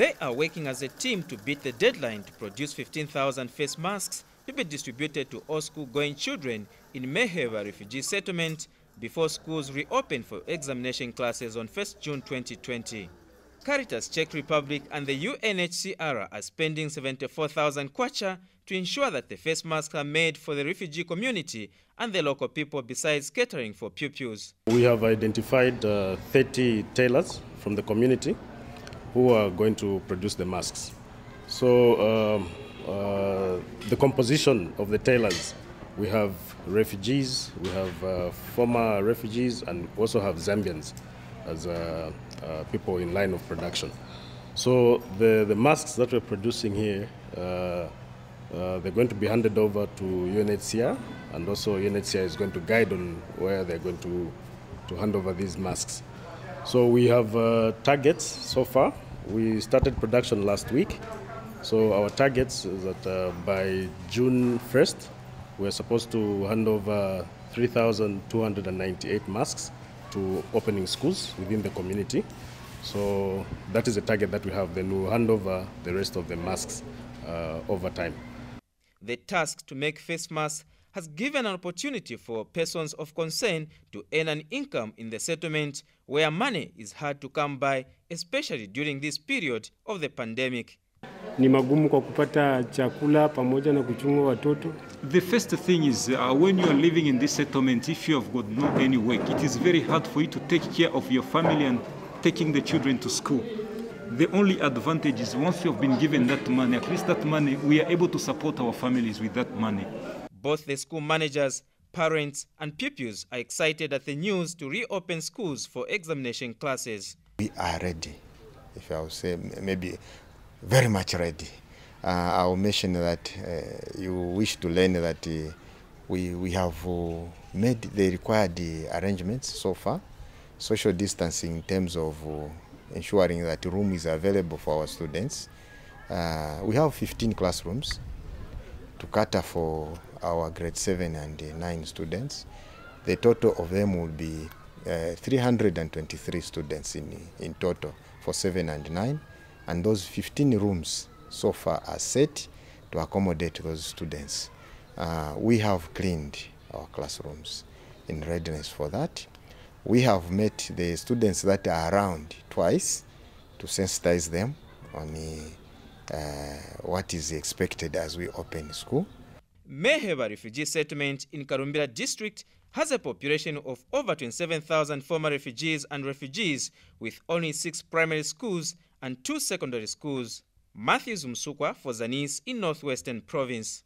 They are working as a team to beat the deadline to produce 15,000 face masks to be distributed to all school-going children in Meheba refugee settlement before schools reopen for examination classes on 1st June 2020. Caritas Czech Republic and the UNHCR are spending 74,000 kwacha to ensure that the face masks are made for the refugee community and the local people besides catering for pupils. We have identified uh, 30 tailors from the community who are going to produce the masks. So um, uh, the composition of the tailors, we have refugees, we have uh, former refugees and also have Zambians as uh, uh, people in line of production. So the, the masks that we're producing here, uh, uh, they're going to be handed over to UNHCR and also UNHCR is going to guide on where they're going to, to hand over these masks. So we have uh, targets so far. We started production last week. So our targets is that uh, by June 1st, we're supposed to hand over 3,298 masks to opening schools within the community. So that is the target that we have. Then we'll hand over the rest of the masks uh, over time. The task to make face masks has given an opportunity for persons of concern to earn an income in the settlement where money is hard to come by, especially during this period of the pandemic. Ni magumu kwa kupata chakula pamoja na kuchunga watoto. The first thing is uh, when you are living in this settlement, if you have got no any work, it is very hard for you to take care of your family and taking the children to school. The only advantage is once you have been given that money, at least that money, we are able to support our families with that money. Both the school managers, parents, and pupils are excited at the news to reopen schools for examination classes. We are ready, if I would say, maybe very much ready. Uh, I will mention that uh, you wish to learn that uh, we, we have uh, made the required uh, arrangements so far, social distancing in terms of uh, ensuring that room is available for our students. we have 15 classrooms to cater for our grade 7 and 9 students. The total of them will be uh, 323 students in, in total for 7 and 9 and those 15 rooms so far are set to accommodate those students. Uh, we have cleaned our classrooms in readiness for that. We have met the students that are around twice to sensitize them on uh, what is expected as we open school. Meheba refugee settlement in Karumbira district has a population of over 27,000 former refugees and refugees with only six primary schools and two secondary schools. Matthews Msukwa for Zanis in Northwestern Province.